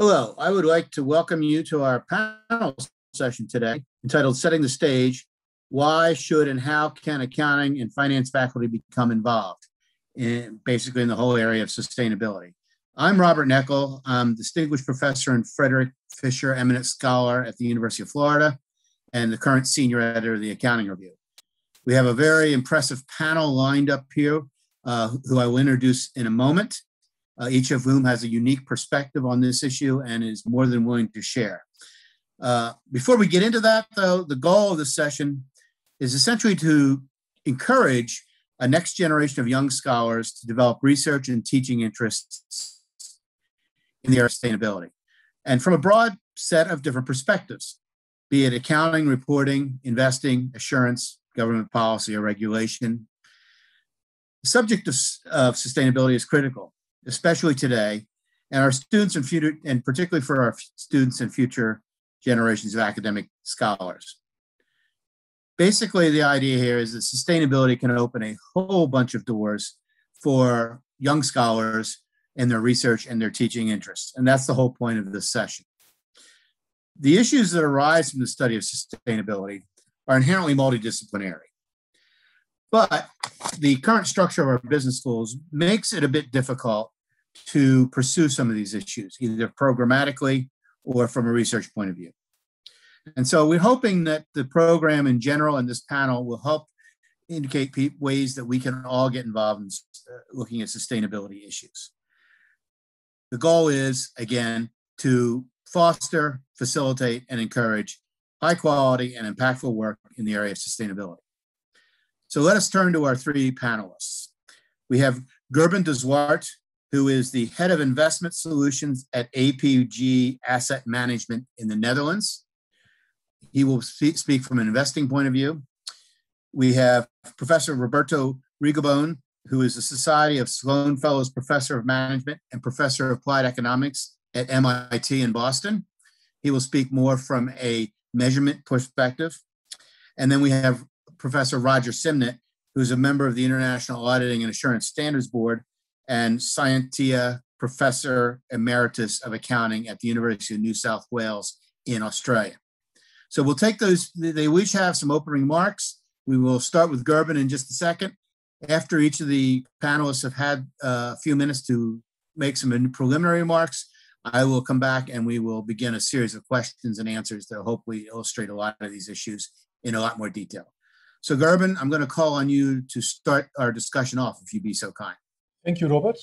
Hello, I would like to welcome you to our panel session today entitled Setting the Stage Why Should and How Can Accounting and Finance Faculty Become Involved? In, basically, in the whole area of sustainability. I'm Robert Knechel. I'm Distinguished Professor and Frederick Fisher Eminent Scholar at the University of Florida and the current Senior Editor of the Accounting Review. We have a very impressive panel lined up here, uh, who I will introduce in a moment uh, each of whom has a unique perspective on this issue and is more than willing to share. Uh, before we get into that, though, the goal of this session is essentially to encourage a next generation of young scholars to develop research and teaching interests in the area of sustainability and from a broad set of different perspectives, be it accounting, reporting, investing, assurance, government policy, or regulation. The subject of, of sustainability is critical especially today, and our students and future, and particularly for our students and future generations of academic scholars. Basically, the idea here is that sustainability can open a whole bunch of doors for young scholars in their research and their teaching interests. And that's the whole point of this session. The issues that arise from the study of sustainability are inherently multidisciplinary. But the current structure of our business schools makes it a bit difficult to pursue some of these issues, either programmatically or from a research point of view. And so we're hoping that the program in general and this panel will help indicate ways that we can all get involved in uh, looking at sustainability issues. The goal is, again, to foster, facilitate, and encourage high quality and impactful work in the area of sustainability. So let us turn to our three panelists. We have Gerben de Zwart, who is the head of investment solutions at APG Asset Management in the Netherlands. He will speak from an investing point of view. We have Professor Roberto Rigobon, who is the Society of Sloan Fellows Professor of Management and Professor of Applied Economics at MIT in Boston. He will speak more from a measurement perspective. And then we have Professor Roger Simnett, who's a member of the International Auditing and Assurance Standards Board and Scientia Professor Emeritus of Accounting at the University of New South Wales in Australia. So we'll take those, they each have some opening remarks. We will start with Gerben in just a second. After each of the panelists have had uh, a few minutes to make some preliminary remarks, I will come back and we will begin a series of questions and answers that hopefully illustrate a lot of these issues in a lot more detail. So Gerben, I'm going to call on you to start our discussion off, if you'd be so kind. Thank you, Robert.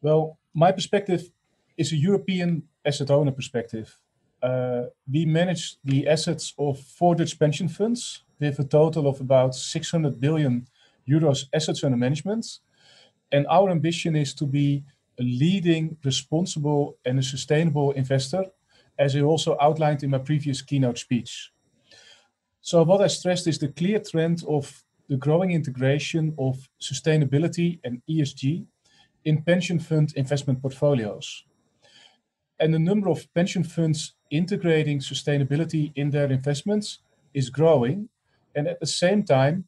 Well, my perspective is a European asset owner perspective. Uh, we manage the assets of four Dutch pension funds with a total of about 600 billion euros assets under management. And our ambition is to be a leading, responsible, and a sustainable investor, as I also outlined in my previous keynote speech. So what I stressed is the clear trend of the growing integration of sustainability and ESG in pension fund investment portfolios. And the number of pension funds integrating sustainability in their investments is growing. And at the same time,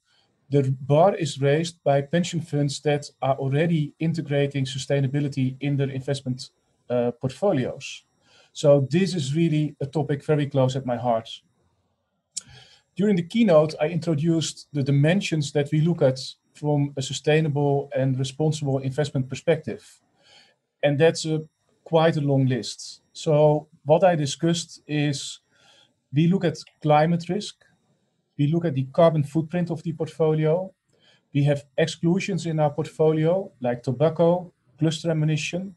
the bar is raised by pension funds that are already integrating sustainability in their investment uh, portfolios. So this is really a topic very close at my heart. During the keynote, I introduced the dimensions that we look at from a sustainable and responsible investment perspective. And that's a, quite a long list. So what I discussed is we look at climate risk, we look at the carbon footprint of the portfolio, we have exclusions in our portfolio like tobacco, cluster ammunition.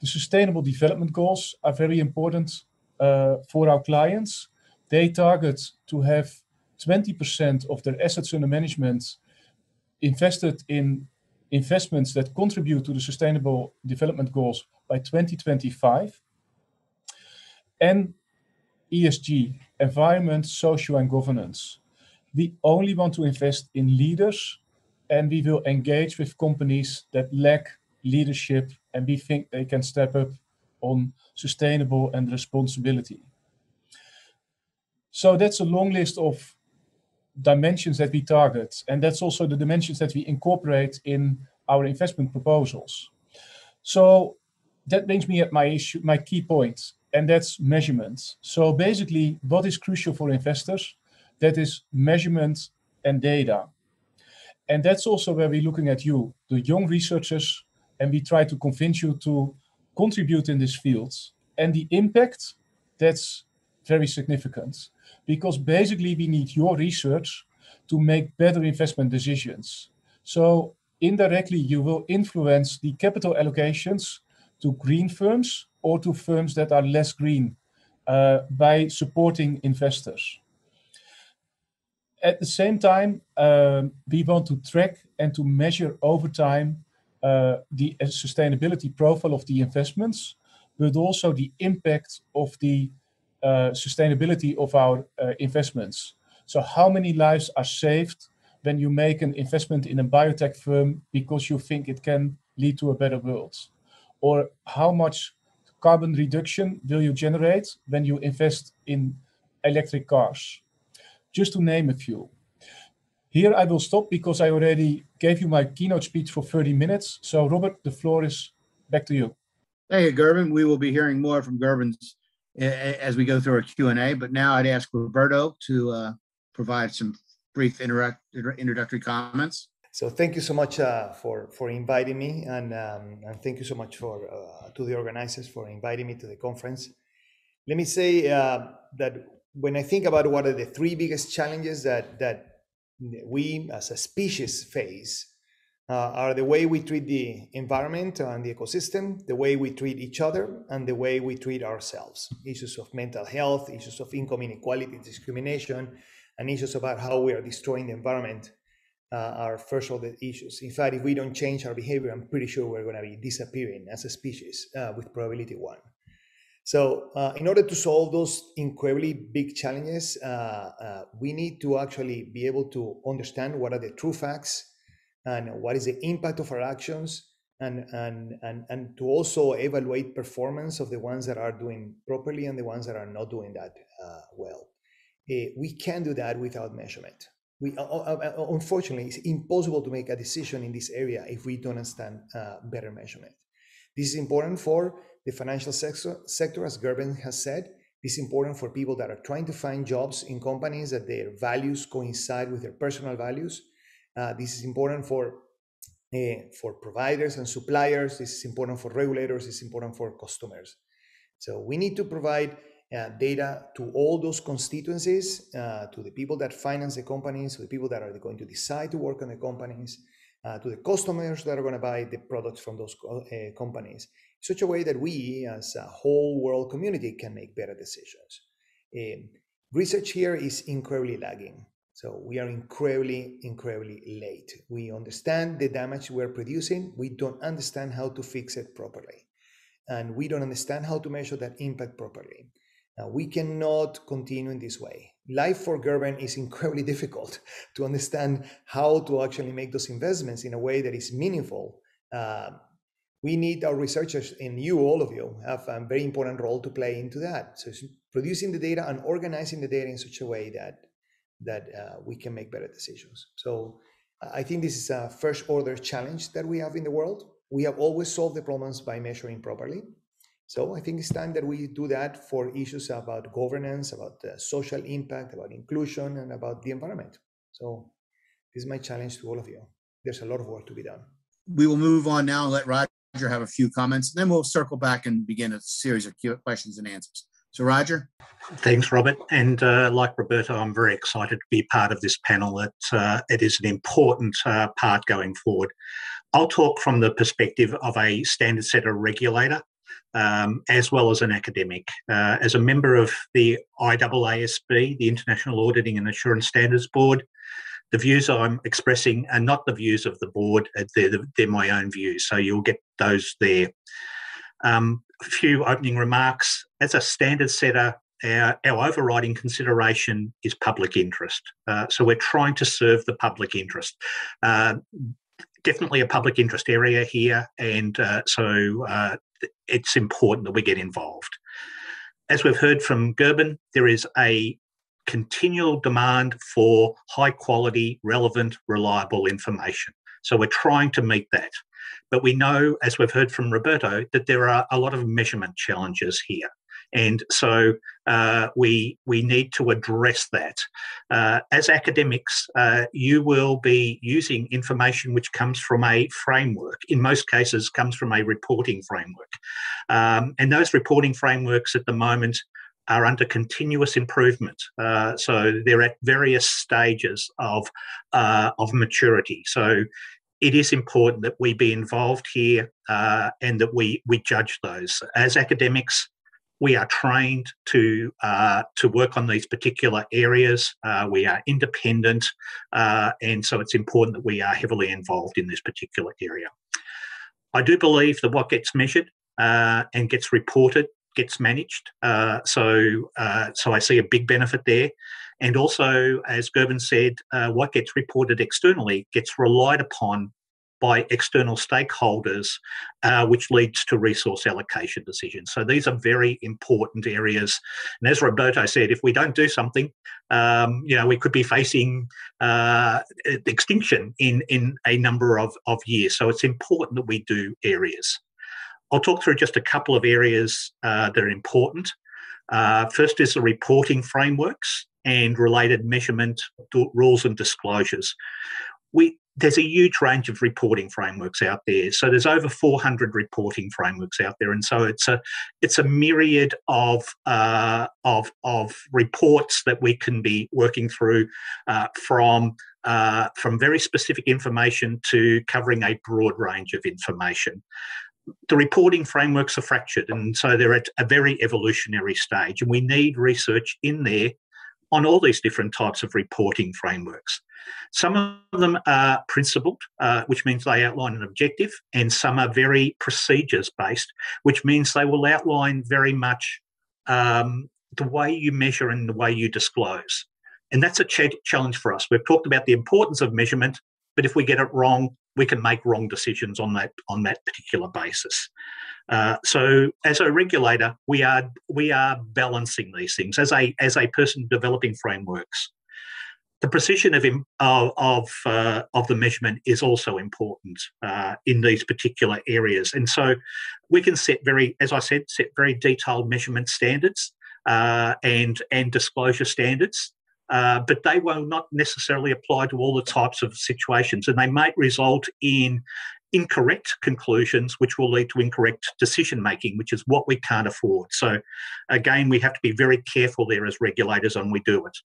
The sustainable development goals are very important uh, for our clients they target to have 20% of their assets under management invested in investments that contribute to the sustainable development goals by 2025. And ESG, environment, social, and governance. We only want to invest in leaders and we will engage with companies that lack leadership and we think they can step up on sustainable and responsibility. So that's a long list of dimensions that we target. And that's also the dimensions that we incorporate in our investment proposals. So that brings me at my issue, my key point, and that's measurement. So basically, what is crucial for investors? That is measurement and data. And that's also where we're looking at you, the young researchers, and we try to convince you to contribute in this field. And the impact, that's very significant because basically we need your research to make better investment decisions. So indirectly, you will influence the capital allocations to green firms or to firms that are less green uh, by supporting investors. At the same time, um, we want to track and to measure over time uh, the uh, sustainability profile of the investments, but also the impact of the sustainability of our uh, investments. So, how many lives are saved when you make an investment in a biotech firm because you think it can lead to a better world? Or how much carbon reduction will you generate when you invest in electric cars? Just to name a few. Here I will stop because I already gave you my keynote speech for 30 minutes. So Robert, the floor is back to you. Thank you, Gerben. We will be hearing more from Gerben's as we go through our Q&A, but now I'd ask Roberto to uh, provide some brief introductory comments. So thank you so much uh, for for inviting me, and um, and thank you so much for uh, to the organizers for inviting me to the conference. Let me say uh, that when I think about what are the three biggest challenges that that we as a species face, are the way we treat the environment and the ecosystem, the way we treat each other, and the way we treat ourselves. Issues of mental health, issues of income inequality, discrimination, and issues about how we are destroying the environment uh, are first order issues. In fact, if we don't change our behavior, I'm pretty sure we're going to be disappearing as a species uh, with probability one. So, uh, in order to solve those incredibly big challenges, uh, uh, we need to actually be able to understand what are the true facts and what is the impact of our actions, and and and and to also evaluate performance of the ones that are doing properly and the ones that are not doing that uh, well. we can do that without measurement. We uh, uh, uh, unfortunately it's impossible to make a decision in this area if we don't understand uh, better measurement. This is important for the financial sector, sector as gerben has said. This is important for people that are trying to find jobs in companies that their values coincide with their personal values uh, this is important for uh, for providers and suppliers this is important for regulators is important for customers so we need to provide uh, data to all those constituencies, uh, to the people that finance the companies, to the people that are going to decide to work on the companies, uh, to the customers that are going to buy the products from those companies, such a way that we, as a whole world community, can make better decisions. Um, research here is incredibly lagging. So we are incredibly, incredibly late. We understand the damage we're producing. We don't understand how to fix it properly. And we don't understand how to measure that impact properly. Now, we cannot continue in this way. Life for Gerben is incredibly difficult to understand how to actually make those investments in a way that is meaningful. Uh, we need our researchers and you, all of you, have a very important role to play into that. So, producing the data and organizing the data in such a way that that uh, we can make better decisions. So, I think this is a first order challenge that we have in the world. We have always solved the problems by measuring properly. So I think it's time that we do that for issues about governance, about social impact, about inclusion, and about the environment. So this is my challenge to all of you. There's a lot of work to be done. We will move on now and let Roger have a few comments, and then we'll circle back and begin a series of questions and answers. So, Roger. Thanks, Robert. And uh, like Roberto, I'm very excited to be part of this panel. It, uh, it is an important uh, part going forward. I'll talk from the perspective of a standard setter regulator um, as well as an academic. Uh, as a member of the IAASB, the International Auditing and Assurance Standards Board, the views I'm expressing are not the views of the board, uh, they're, they're my own views, so you'll get those there. Um, a few opening remarks. As a standard setter, our, our overriding consideration is public interest. Uh, so we're trying to serve the public interest. Uh, definitely a public interest area here, and uh, so uh, it's important that we get involved. As we've heard from Gerben, there is a continual demand for high quality, relevant, reliable information. So we're trying to meet that. But we know, as we've heard from Roberto, that there are a lot of measurement challenges here. And so uh, we we need to address that. Uh, as academics, uh, you will be using information which comes from a framework. In most cases, comes from a reporting framework, um, and those reporting frameworks at the moment are under continuous improvement. Uh, so they're at various stages of uh, of maturity. So it is important that we be involved here uh, and that we we judge those as academics we are trained to uh, to work on these particular areas. Uh, we are independent, uh, and so it's important that we are heavily involved in this particular area. I do believe that what gets measured uh, and gets reported gets managed. Uh, so uh, so I see a big benefit there. And also, as Gerben said, what gets reported externally gets relied upon by external stakeholders, uh, which leads to resource allocation decisions. So these are very important areas. And as Roberto said, if we don't do something, um, you know, we could be facing uh, extinction in, in a number of, of years. So it's important that we do areas. I'll talk through just a couple of areas uh, that are important. Uh, first is the reporting frameworks and related measurement rules and disclosures. We, there's a huge range of reporting frameworks out there. So there's over 400 reporting frameworks out there, and so it's a it's a myriad of uh, of of reports that we can be working through uh, from uh, from very specific information to covering a broad range of information. The reporting frameworks are fractured, and so they're at a very evolutionary stage, and we need research in there on all these different types of reporting frameworks. Some of them are principled, uh, which means they outline an objective, and some are very procedures based, which means they will outline very much um, the way you measure and the way you disclose. And that's a ch- challenge for us. We've talked about the importance of measurement, but if we get it wrong, we can make wrong decisions on that on that particular basis. Uh, so, as a regulator, we are we are balancing these things. As a as a person developing frameworks, the precision of of uh, of the measurement is also important uh, in these particular areas, and so we can set very, as I said, set very detailed measurement standards uh, and and disclosure standards. Uh, but they will not necessarily apply to all the types of situations, and they might result in incorrect conclusions, which will lead to incorrect decision making, which is what we can't afford. So, again, we have to be very careful there as regulators on we do it.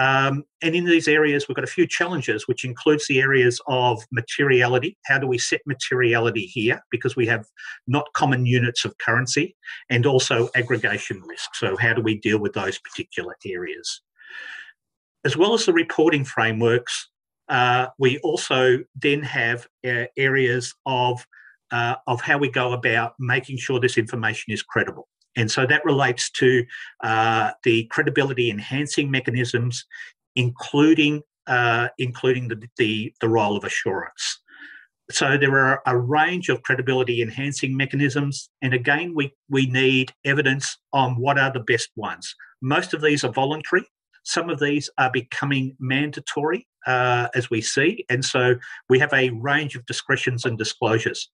Um, and in these areas, we've got a few challenges, which includes the areas of materiality. How do we set materiality here? Because we have not common units of currency, and also aggregation risk. So, how do we deal with those particular areas? As well as the reporting frameworks, uh, we also then have uh, areas of uh, of how we go about making sure this information is credible. And so that relates to uh, the credibility enhancing mechanisms, including uh, including the, the, the role of assurance. So there are a range of credibility enhancing mechanisms, and again, we we need evidence on what are the best ones. Most of these are voluntary. Some of these are becoming mandatory, uh, as we see, and so we have a range of discretions and disclosures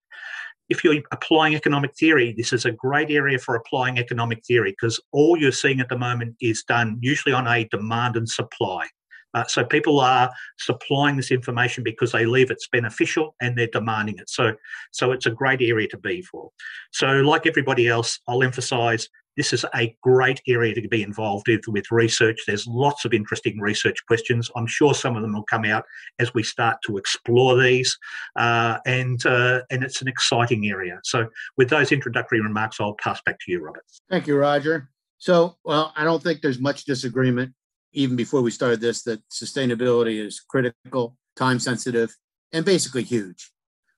if you're applying economic theory, this is a great area for applying economic theory because all you're seeing at the moment is done usually on a demand and supply. Uh, so people are supplying this information because they believe it's beneficial and they're demanding it. So, so it's a great area to be for. So, like everybody else, I'll emphasise this is a great area to be involved with, with research. There's lots of interesting research questions. I'm sure some of them will come out as we start to explore these, uh, and uh, and it's an exciting area. So, with those introductory remarks, I'll pass back to you, Robert. Thank you, Roger. So, well, I don't think there's much disagreement, even before we started this, that sustainability is critical, time sensitive, and basically huge.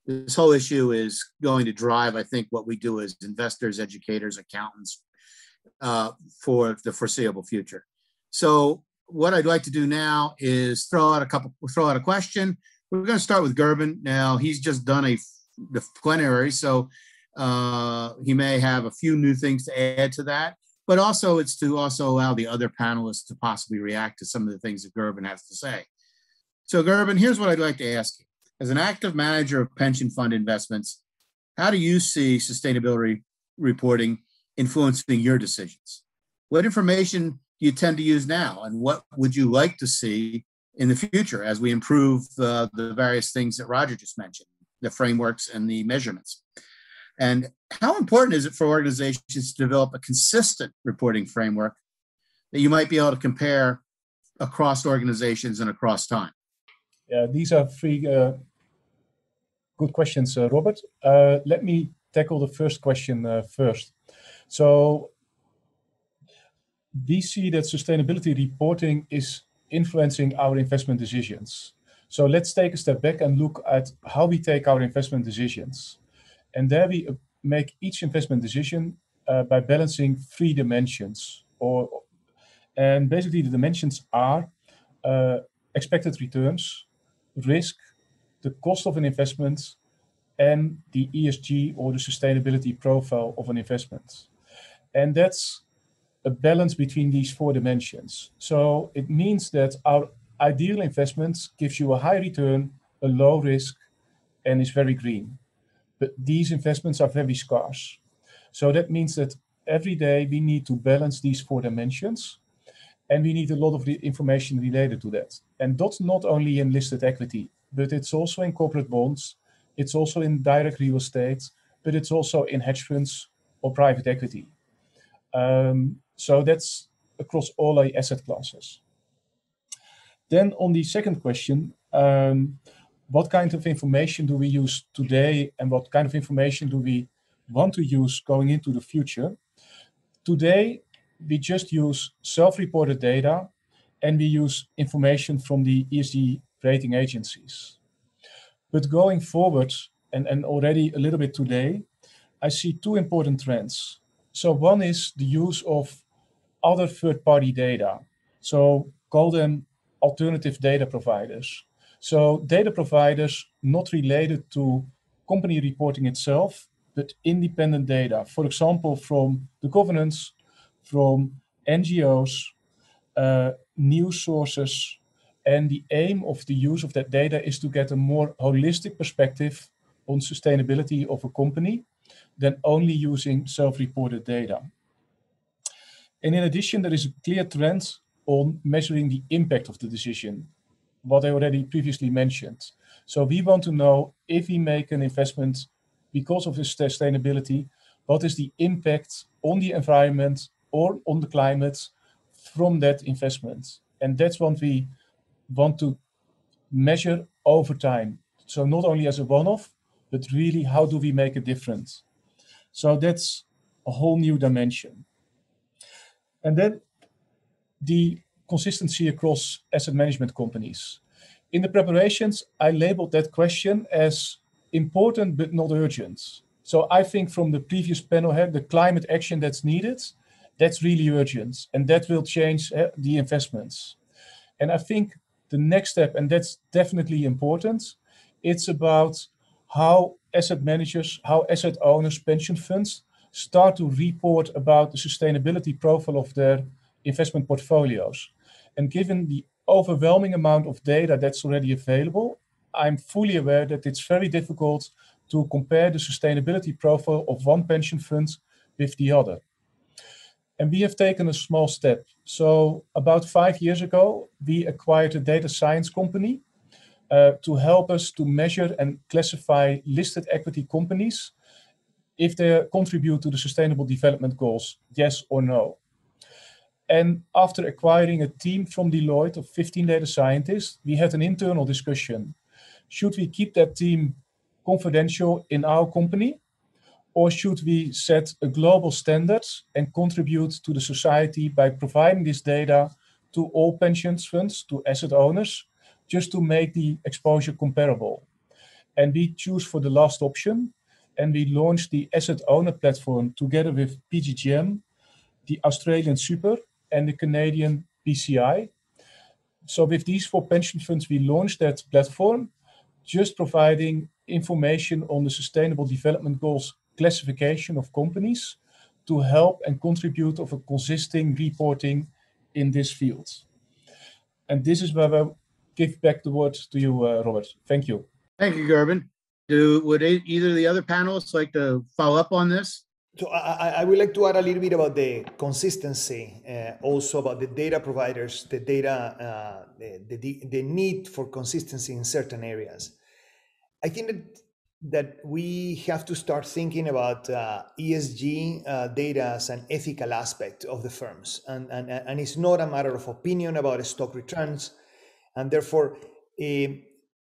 This whole issue is going to drive, I think, what we do as investors, educators, accountants, uh, for the foreseeable future. So what I'd like to do now is throw out a couple, throw out a question. We're going to start with Gerben. Now he's just done a the plenary, so uh, he may have a few new things to add to that. But also, it's to also allow the other panelists to possibly react to some of the things that Gerben has to say. So, Gerben, here's what I'd like to ask you. as an active manager of pension fund investments, how do you see sustainability reporting influencing your decisions? What information do you tend to use now, and what would you like to see in the future as we improve uh, the various things that Roger just mentioned, the frameworks and the measurements? And how important is it for organizations to develop a consistent reporting framework that you might be able to compare across organizations and across time? Yeah, these are three uh, good questions, uh, Robert. Uh, let me tackle the first question uh, first. So, we see that sustainability reporting is influencing our investment decisions. So, let's take a step back and look at how we take our investment decisions. And there we make each investment decision uh, by balancing three dimensions. Or, and basically, the dimensions are uh, expected returns, risk, the cost of an investment, and the ESG or the sustainability profile of an investment. And that's a balance between these four dimensions. So it means that our ideal investment gives you a high return, a low risk, and is very green. But these investments are very scarce. So that means that every day we need to balance these four dimensions and we need a lot of information related to that. And that's not only in listed equity, but it's also in corporate bonds, it's also in direct real estate, but it's also in hedge funds or private equity. Um, so that's across all our asset classes. Then on the second question, um, what kind of information do we use today and what kind of information do we want to use going into the future? Today, we just use self-reported data and we use information from the ESG rating agencies. But going forward, and, and already a little bit today, I see two important trends. So one is the use of other third-party data. So call them alternative data providers. So data providers not related to company reporting itself, but independent data. For example, from the governance, from NGOs, uh, news sources, and the aim of the use of that data is to get a more holistic perspective on sustainability of a company than only using self-reported data. And in addition, there is a clear trend on measuring the impact of the decision, what I already previously mentioned. So we want to know if we make an investment because of sustainability, what is the impact on the environment or on the climate from that investment? And that's what we want to measure over time. So not only as a one-off, but really how do we make a difference? So that's a whole new dimension. And then the consistency across asset management companies. In the preparations, I labeled that question as important but not urgent. So I think from the previous panel here, the climate action that's needed, that's really urgent and that will change uh, the investments. And I think the next step, and that's definitely important, it's about how asset managers, how asset owners, pension funds start to report about the sustainability profile of their investment portfolios. And given the overwhelming amount of data that's already available, I'm fully aware that it's very difficult to compare the sustainability profile of one pension fund with the other. And we have taken a small step. So about five years ago, we acquired a data science company uh, to help us to measure and classify listed equity companies if they contribute to the sustainable development goals, yes or no. And after acquiring a team from Deloitte of 15 data scientists, we had an internal discussion. Should we keep that team confidential in our company? Or should we set a global standard and contribute to the society by providing this data to all pension funds, to asset owners, just to make the exposure comparable? And we choose for the last option, and we launched the asset owner platform together with PGGM, the Australian Super, and the Canadian BCI. So with these four pension funds, we launched that platform, just providing information on the sustainable development goals classification of companies to help and contribute of a consistent reporting in this field. And this is where I give back the word to you, uh, Robert. Thank you. Thank you, Gerben. Do, would either of the other panelists like to follow up on this? So I, I- I would like to add a little bit about the consistency, uh, also about the data providers, the data, uh, the, the, the need for consistency in certain areas. I think that, that we have to start thinking about uh, ESG uh, data as an ethical aspect of the firms. And, and, and it's not a matter of opinion about stock returns. And therefore, eh,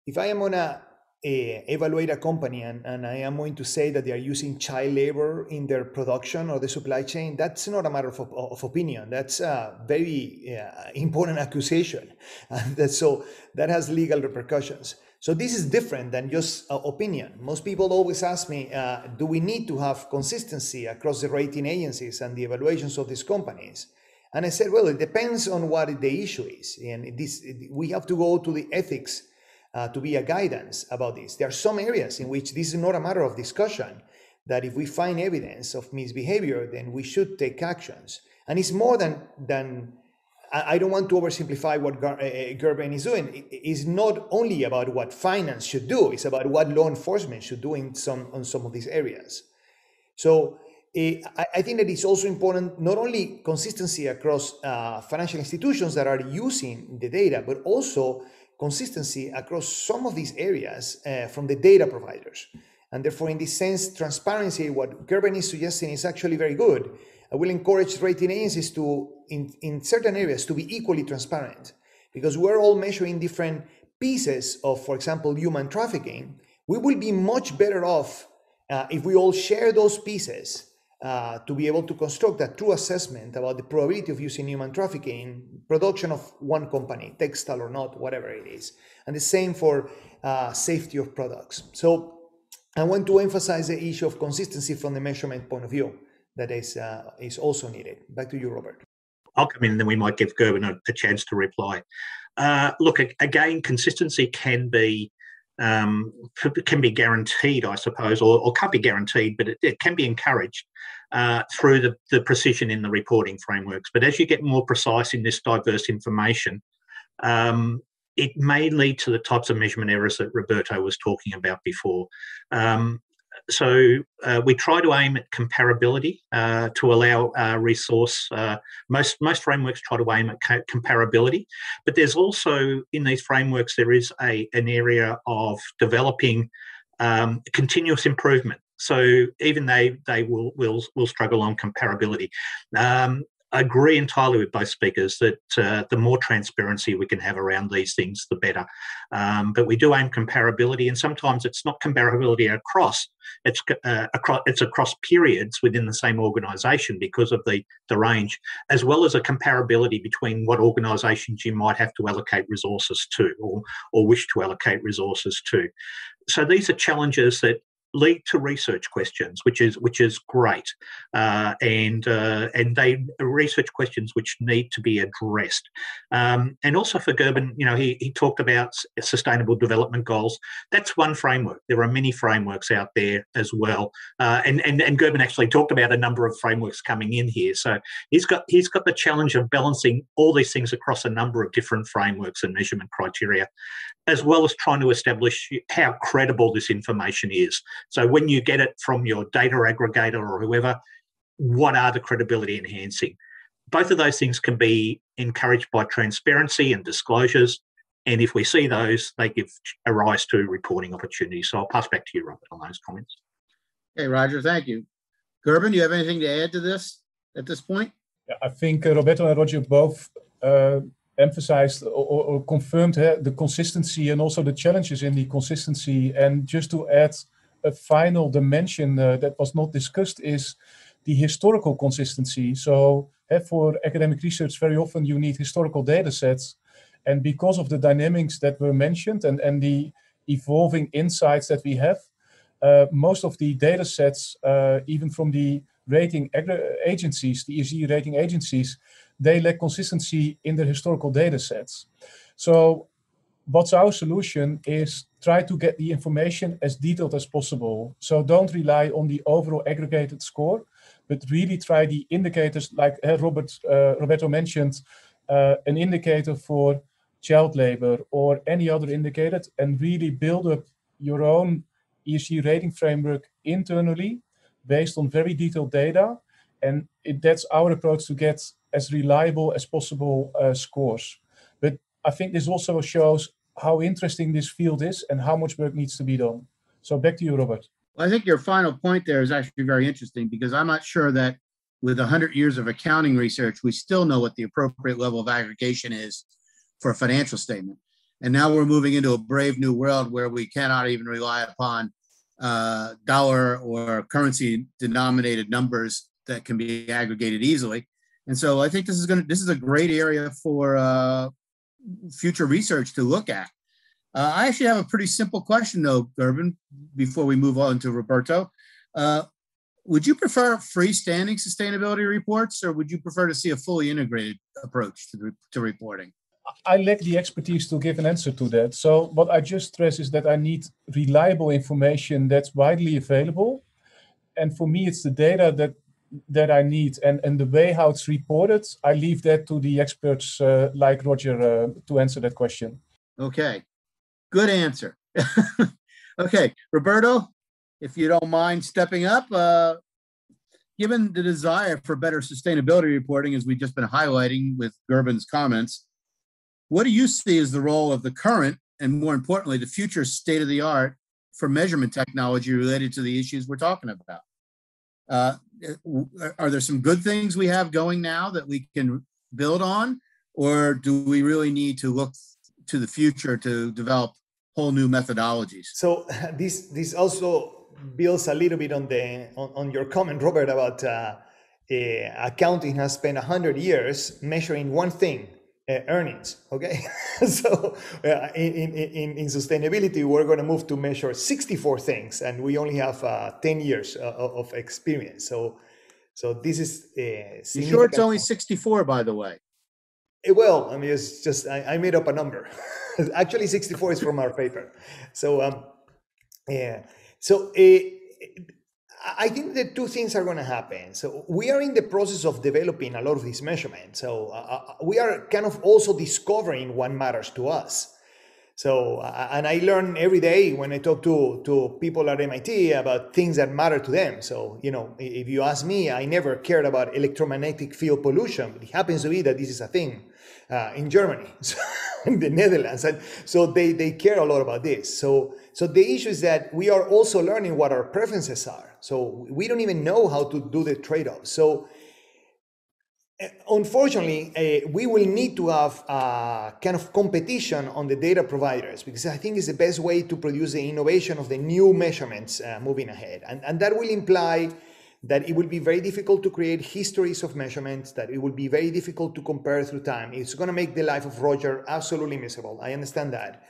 if I am going to uh, evaluate a company and, and I am going to say that they are using child labor in their production or the supply chain, that's not a matter of, of opinion. That's a very uh, important accusation. And that, so that has legal repercussions. So this is different than just uh, opinion. Most people always ask me, uh, do we need to have consistency across the rating agencies and the evaluations of these companies? And I said, well, it depends on what the issue is. And this, we have to go to the ethics uh, to be a guidance about this. There are some areas in which this is not a matter of discussion, that if we find evidence of misbehavior, then we should take actions. And it's more than, than I don't want to oversimplify what uh, Gerben is doing. It is not only about what finance should do, it's about what law enforcement should do in some, on some of these areas. So uh, I think that it's also important not only consistency across uh, financial institutions that are using the data, but also consistency across some of these areas uh, from the data providers. And therefore, in this sense, transparency, what Gerben is suggesting is actually very good. I will encourage rating agencies to, in, in certain areas, to be equally transparent because we're all measuring different pieces of, for example, human trafficking. We will be much better off uh, if we all share those pieces uh, to be able to construct a true assessment about the probability of using human trafficking production of one company, textile or not, whatever it is. And the same for uh, safety of products. So I want to emphasize the issue of consistency from the measurement point of view that is, uh, is also needed. Back to you, Robert. I'll come in and then we might give Gerben a, a chance to reply. Uh, look, again, consistency can be um, can be guaranteed, I suppose, or, or can't be guaranteed, but it, it can be encouraged uh, through the, the precision in the reporting frameworks. But as you get more precise in this diverse information, um, it may lead to the types of measurement errors that Roberto was talking about before. Um, so uh, we try to aim at comparability uh, to allow uh, resource. Uh, most most frameworks try to aim at co- comparability, but there's also in these frameworks there is a an area of developing um, continuous improvement. So even they they will will will struggle on comparability. Um, I agree entirely with both speakers that uh, the more transparency we can have around these things, the better. Um, but we do aim comparability, and sometimes it's not comparability across; it's uh, across it's across periods within the same organisation because of the the range, as well as a comparability between what organisations you might have to allocate resources to, or or wish to allocate resources to. So these are challenges that lead to research questions, which is which is great, uh, and uh, and they research questions which need to be addressed. Um, and also for Gerben, you know, he he talked about sustainable development goals. That's one framework. There are many frameworks out there as well, uh, and and and Gerben actually talked about a number of frameworks coming in here. So he's got he's got the challenge of balancing all these things across a number of different frameworks and measurement criteria, as well as trying to establish how credible this information is. So when you get it from your data aggregator or whoever, what are the credibility enhancing? Both of those things can be encouraged by transparency and disclosures. And if we see those, they give a rise to reporting opportunities. So I'll pass back to you, Robert, on those comments. Okay, Roger, thank you. Gerben, do you have anything to add to this at this point? Yeah, I think uh, Roberto and Roger both uh, emphasized or, or confirmed uh, the consistency and also the challenges in the consistency. And just to add a final dimension uh, that was not discussed is the historical consistency. So uh, for academic research, very often you need historical data sets. And because of the dynamics that were mentioned and, and the evolving insights that we have, uh, most of the data sets, uh, even from the rating agencies, the ESG rating agencies, they lack consistency in their historical data sets. So what's our solution is try to get the information as detailed as possible. So don't rely on the overall aggregated score, but really try the indicators like uh, Robert uh, Roberto mentioned, uh, an indicator for child labor or any other indicator and really build up your own ESG rating framework internally based on very detailed data. And it, that's our approach to get as reliable as possible uh, scores. I think this also shows how interesting this field is and how much work needs to be done. So back to you, Robert. Well, I think your final point there is actually very interesting because I'm not sure that with 100 years of accounting research, we still know what the appropriate level of aggregation is for a financial statement. And now we're moving into a brave new world where we cannot even rely upon uh, dollar or currency denominated numbers that can be aggregated easily. And so I think this is going to this is a great area for uh, future research to look at. Uh, I actually have a pretty simple question though, Gerben, before we move on to Roberto. Uh, would you prefer freestanding sustainability reports or would you prefer to see a fully integrated approach to, to reporting? I lack the expertise to give an answer to that. So what I just stress is that I need reliable information that's widely available. And for me, it's the data that that I need and, and the way how it's reported, I leave that to the experts uh, like Roger uh, to answer that question. Okay, good answer. okay, Roberto, if you don't mind stepping up, uh, given the desire for better sustainability reporting, as we've just been highlighting with Gerben's comments, what do you see as the role of the current and more importantly, the future state of the art for measurement technology related to the issues we're talking about? Uh, are there some good things we have going now that we can build on, or do we really need to look to the future to develop whole new methodologies? So this this also builds a little bit on the on, on your comment, Robert, about uh, uh, accounting has spent hundred years measuring one thing, uh, earnings. Okay, so uh, in, in, in sustainability, we're going to move to measure 64 things, and we only have uh, 10 years uh, of experience. So, so this is. Uh, you sure it's only 64, by the way? Eh, well, I mean, it's just I, I made up a number. Actually, 64 is from our paper. So, um, yeah. So. I think that two things are going to happen. So we are in the process of developing a lot of these measurements. So uh, uh, we are kind of also discovering what matters to us. So uh, and I learn every day when I talk to to people at MIT about things that matter to them. So you know, if you ask me, I never cared about electromagnetic field pollution, but it happens to be that this is a thing uh, in Germany, in the Netherlands, and so they they care a lot about this. So so the issue is that we are also learning what our preferences are. So we don't even know how to do the trade-off. So eh, unfortunately, uh, we will need to have a kind of competition on the data providers because I think it's the best way to produce the innovation of the new measurements uh, moving ahead. And, and that will imply that it will be very difficult to create histories of measurements, that it will be very difficult to compare through time. It's going to make the life of Roger absolutely miserable. I understand that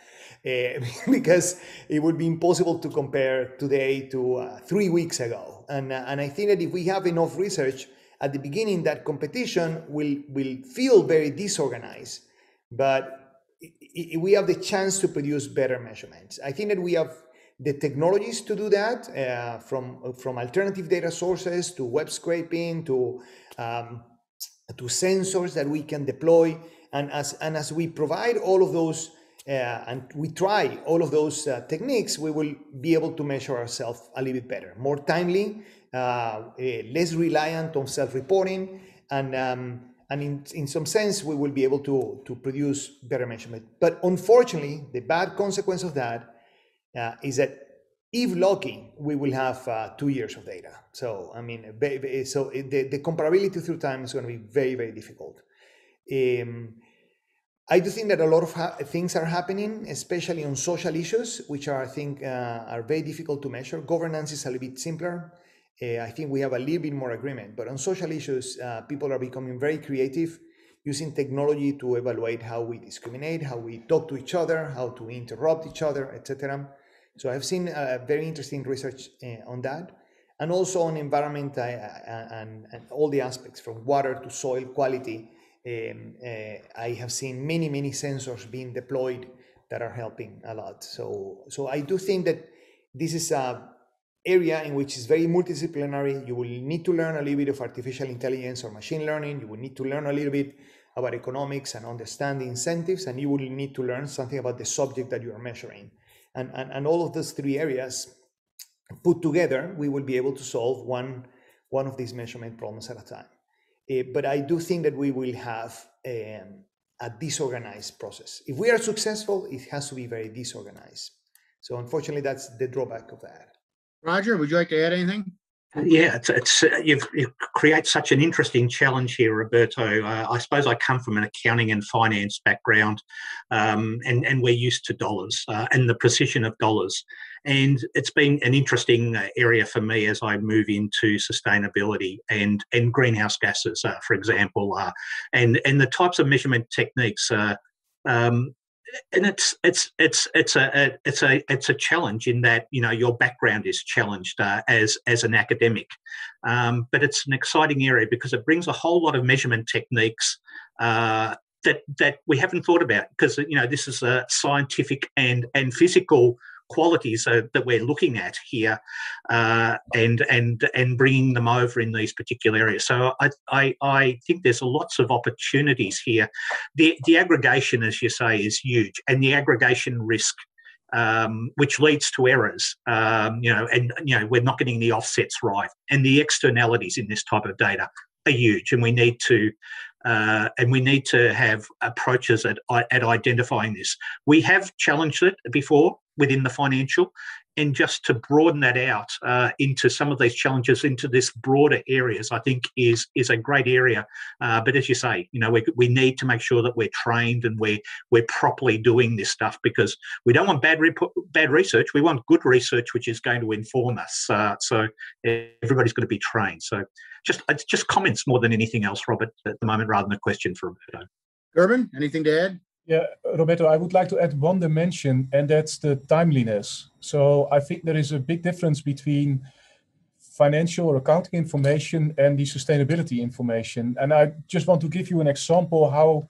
because it would be impossible to compare today to uh, three weeks ago. And, uh, and I think that if we have enough research at the beginning, that competition will, will feel very disorganized. But we have the chance to produce better measurements. I think that we have the technologies to do that, uh, from from alternative data sources to web scraping to um, to sensors that we can deploy. And as and as we provide all of those and we try all of those uh, techniques, we will be able to measure ourselves a little bit better, more timely, uh, less reliant on self-reporting, and um, and in, in some sense, we will be able to, to produce better measurement. But unfortunately, the bad consequence of that uh, is that if lucky, we will have uh, two years of data. So, I mean, so the, the comparability through time is going to be very, very difficult. Um, I do think that a lot of ha- things are happening, especially on social issues, which are, I think, uh, are very difficult to measure. Governance is a little bit simpler. Uh, I think we have a little bit more agreement. But on social issues, uh, people are becoming very creative, using technology to evaluate how we discriminate, how we talk to each other, how to interrupt each other, etc. So I've seen uh, very interesting research uh, on that, and also on environment and, and all the aspects from water to soil quality um, uh, I have seen many, many sensors being deployed that are helping a lot. So, so I do think that this is a area in which is very multidisciplinary. You will need to learn a little bit of artificial intelligence or machine learning. You will need to learn a little bit about economics and understand the incentives, and you will need to learn something about the subject that you are measuring. And, and, and all of those three areas put together, we will be able to solve one, one of these measurement problems at a time. Uh, but I do think that we will have um, a disorganized process. If we are successful, it has to be very disorganized. So unfortunately, that's the drawback of that. Roger, would you like to add anything? Yeah, it's, it's uh, you've, you create such an interesting challenge here, Roberto. Uh, I suppose I come from an accounting and finance background, um, and and we're used to dollars uh, and the precision of dollars, and it's been an interesting uh, area for me as I move into sustainability and and greenhouse gases, uh, for example, uh, and and the types of measurement techniques. Um, and it's it's it's it's a, a, it's a it's a challenge in that you know your background is challenged uh, as as an academic, um, but it's an exciting area because it brings a whole lot of measurement techniques uh, that that we haven't thought about because you know this is a scientific and and physical qualities uh, that we're looking at here uh, and and and bringing them over in these particular areas. So I, I, I think there's lots of opportunities here. The the aggregation, as you say, is huge, and the aggregation risk. Um, which leads to errors, um, you know, and you know we're not getting the offsets right, and the externalities in this type of data are huge, and we need to uh, and we need to have approaches at, at identifying this. We have challenged it before within the financial, and just to broaden that out uh, into some of these challenges into this broader areas, I think is is a great area. Uh, but as you say, you know, we, we need to make sure that we're trained and we're we're properly doing this stuff because we don't want bad rep- bad research. We want good research, which is going to inform us. Uh, so everybody's going to be trained. So just it's just comments more than anything else, Robert, at the moment, rather than a question for Roberto. Gerben, anything to add? Yeah, Roberto, I would like to add one dimension, and that's the timeliness. So I think there is a big difference between financial or accounting information and the sustainability information. And I just want to give you an example how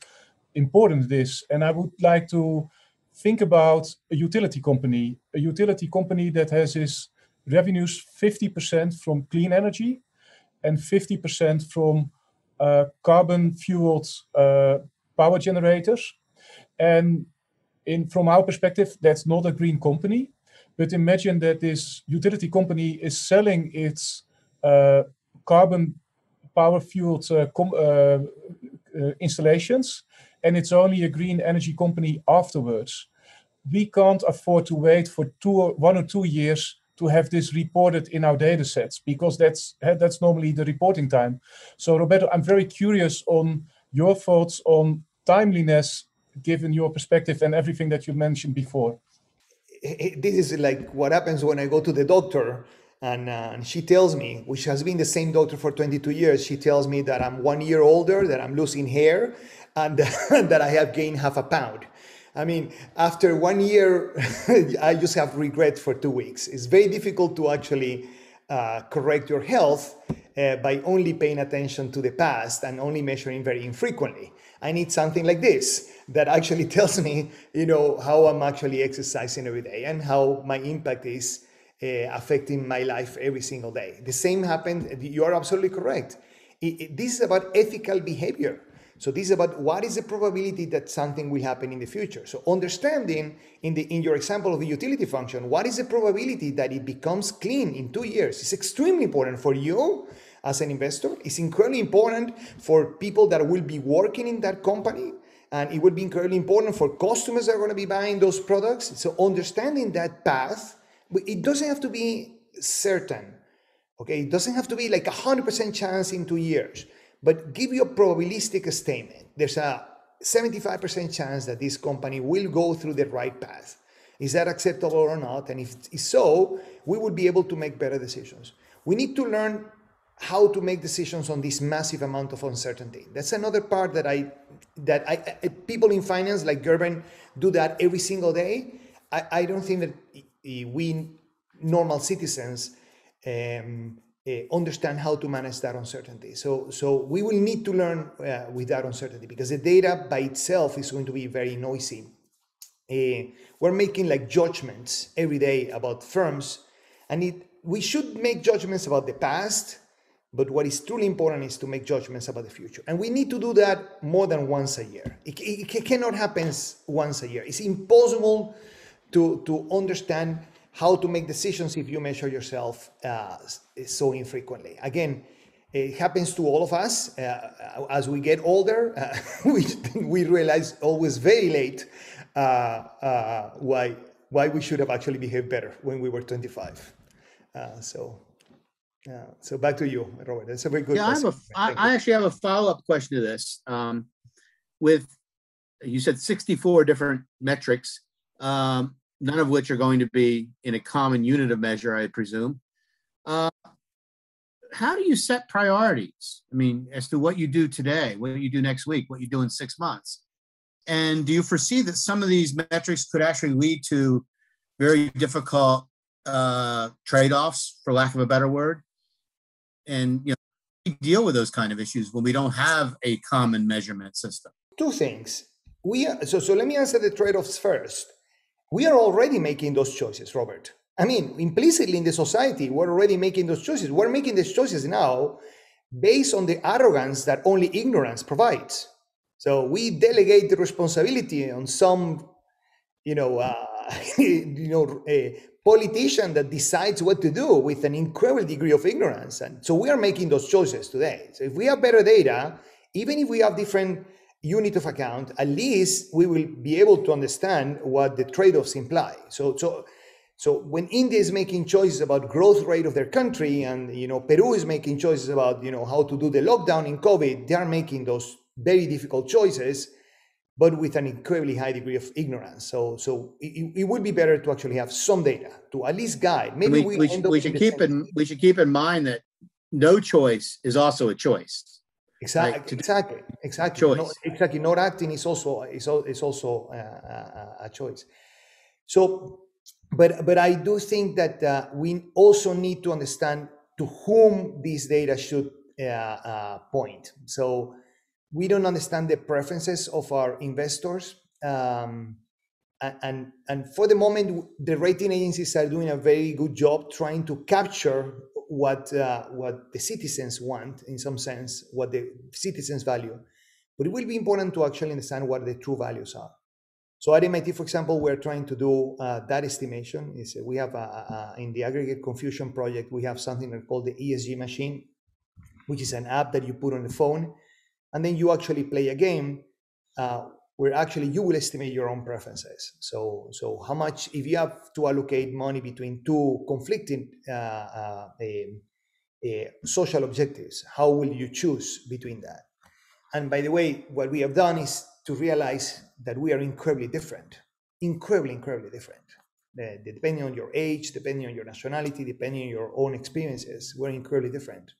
important it is. And I would like to think about a utility company, a utility company that has its revenues 50% from clean energy and 50% from uh, carbon fueled uh, power generators. And in, from our perspective, that's not a green company. But imagine that this utility company is selling its uh, carbon power fueled uh, com- uh, uh, installations, and it's only a green energy company afterwards. We can't afford to wait for two, or, one or two years to have this reported in our data sets because that's that's normally the reporting time. So Roberto, I'm very curious on your thoughts on timeliness given your perspective and everything that you mentioned before. This is like what happens when I go to the doctor and, uh, and she tells me, which has been the same doctor for 22 years, she tells me that I'm one year older, that I'm losing hair, and that I have gained half a pound. I mean, after one year, I just have regret for two weeks. It's very difficult to actually uh, correct your health uh, by only paying attention to the past and only measuring very infrequently. I need something like this that actually tells me, you know, how I'm actually exercising every day and how my impact is uh, affecting my life every single day. The same happened. You are absolutely correct. It, it, this is about ethical behavior. So this is about what is the probability that something will happen in the future. So understanding in the in your example of the utility function, what is the probability that it becomes clean in two years? It's extremely important for you as an investor. It's incredibly important for people that will be working in that company. And it will be incredibly important for customers that are going to be buying those products. So understanding that path, it doesn't have to be certain. Okay, it doesn't have to be like a hundred percent chance in two years but give you a probabilistic statement. There's a 75% chance that this company will go through the right path. Is that acceptable or not? And if, if so, we would be able to make better decisions. We need to learn how to make decisions on this massive amount of uncertainty. That's another part that I that I, I people in finance like Gerben do that every single day. I, I don't think that we normal citizens um, uh, understand how to manage that uncertainty. So, so we will need to learn uh, with that uncertainty because the data by itself is going to be very noisy. Uh, we're making like judgments every day about firms, and it, we should make judgments about the past. But what is truly important is to make judgments about the future, and we need to do that more than once a year. It, it, cannot happen once a year. It's impossible to, to understand how to make decisions if you measure yourself uh, so infrequently. Again, it happens to all of us. Uh, as we get older, uh, we, we realize always very late uh, uh, why, why we should have actually behaved better when we were 25. Uh, so, so back to you, Robert. That's a very good yeah, question. I, have a, I, I actually have a follow-up question to this. Um, with, you said 64 different metrics. Um, none of which are going to be in a common unit of measure, I presume. Uh, how do you set priorities? I mean, as to what you do today, what you do next week, what you do in six months? And do you foresee that some of these metrics could actually lead to very difficult uh, trade-offs, for lack of a better word? And you know, deal with those kind of issues when we don't have a common measurement system. Two things. We so so. Let me answer the trade-offs first we are already making those choices, Robert. I mean, implicitly in the society, we're already making those choices. We're making these choices now based on the arrogance that only ignorance provides. So we delegate the responsibility on some, you know, uh, you know, a politician that decides what to do with an incredible degree of ignorance. And so we are making those choices today. So if we have better data, even if we have different unit of account, at least we will be able to understand what the trade-offs imply. So, so, so when India is making choices about growth rate of their country, and you know Peru is making choices about you know how to do the lockdown in COVID, they are making those very difficult choices, but with an incredibly high degree of ignorance. So, so it, it would be better to actually have some data to at least guide. Maybe we, we, we should, we should keep in we should keep in mind that no choice is also a choice. Exactly, like exactly, exactly. Choice. No, exactly. Not acting is also is, is also a, a, a, choice. So, but but I do think that uh, we also need to understand to whom these data should uh, uh, point. So we don't understand the preferences of our investors. Um, and and for the moment the rating agencies are doing a very good job trying to capture what uh, what the citizens want in some sense, what the citizens value. But it will be important to actually understand what the true values are. So at MIT, for example, we're trying to do uh, that estimation. Is we have a, a, in the aggregate confusion project, we have something called the ESG machine, which is an app that you put on the phone, and then you actually play a game uh, where actually you will estimate your own preferences. So, so how much, if you have to allocate money between two conflicting uh, uh, social objectives, how will you choose between that? And by the way, what we have done is to realize that we are incredibly different, incredibly, incredibly different. Depending on your age, depending on your nationality, depending on your own experiences, we're incredibly different.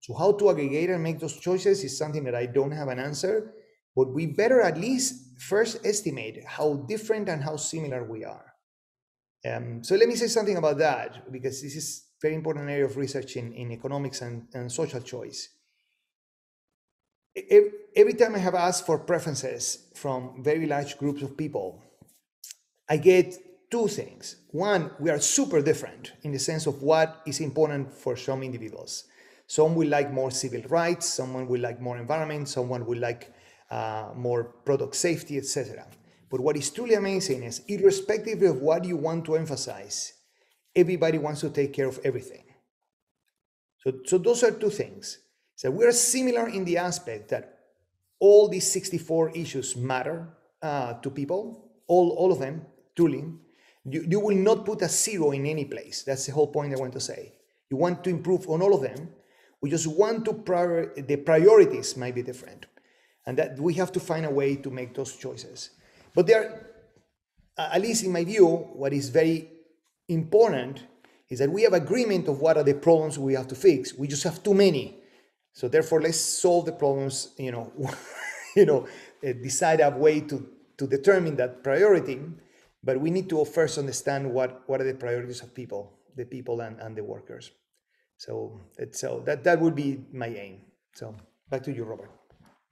So, how to aggregate and make those choices is something that I don't have an answer but we better at least first estimate how different and how similar we are. Um, so let me say something about that because this is very important area of research in, in economics and, and social choice. Every time I have asked for preferences from very large groups of people, I get two things. One, we are super different in the sense of what is important for some individuals. Some will like more civil rights, someone will like more environment, someone will like uh, more product safety, etc. But what is truly amazing is, irrespective of what you want to emphasize, everybody wants to take care of everything. So, so those are two things. So we're similar in the aspect that all these 64 issues matter uh, to people, all, all of them, truly. You, you will not put a zero in any place. That's the whole point I want to say. You want to improve on all of them. We just want to prior, the priorities might be different and that we have to find a way to make those choices. But there, at least in my view, what is very important is that we have agreement of what are the problems we have to fix. We just have too many. So therefore, let's solve the problems. You know, you know, uh, decide a way to to determine that priority. But we need to first understand what what are the priorities of people, the people and, and the workers. So so that that would be my aim. So back to you, Robert.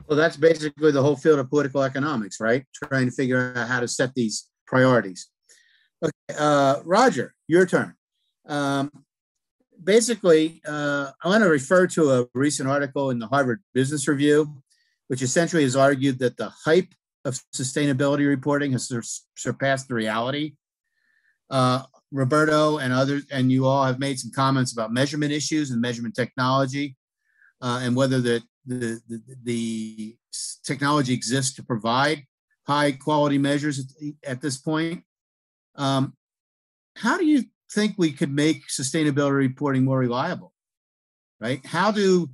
Well, that's basically the whole field of political economics, right? Trying to figure out how to set these priorities. Okay, uh, Roger, your turn. Um, basically, uh, I want to refer to a recent article in the Harvard Business Review, which essentially has argued that the hype of sustainability reporting has sur- surpassed the reality. Uh, Roberto and others, and you all have made some comments about measurement issues and measurement technology, uh, and whether the, the, the, the technology exists to provide high quality measures at, at this point. Um, how do you think we could make sustainability reporting more reliable? Right? How do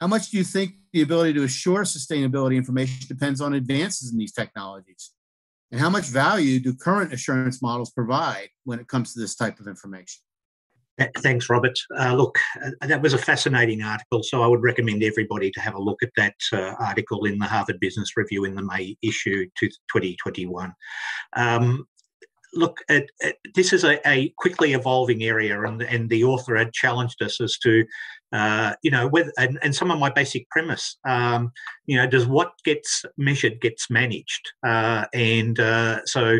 how much do you think the ability to assure sustainability information depends on advances in these technologies? And how much value do current assurance models provide when it comes to this type of information? Thanks, Robert. Uh, look, uh, that was a fascinating article, so I would recommend everybody to have a look at that uh, article in the Harvard Business Review in the May issue to 2021. Um, look, this is a, a, quickly evolving area, and, and the author had challenged us as to uh, you know, with and, and some of my basic premise, um, you know, does what gets measured gets managed, uh, and uh, so